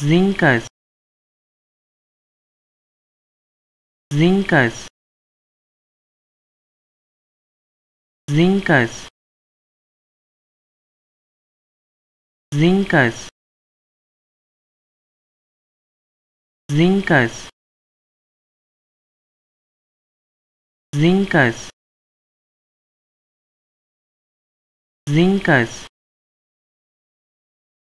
Zinkas. Zinkas. Zinkas. Zinkas. Zinkas. Zinkas. Zinkas.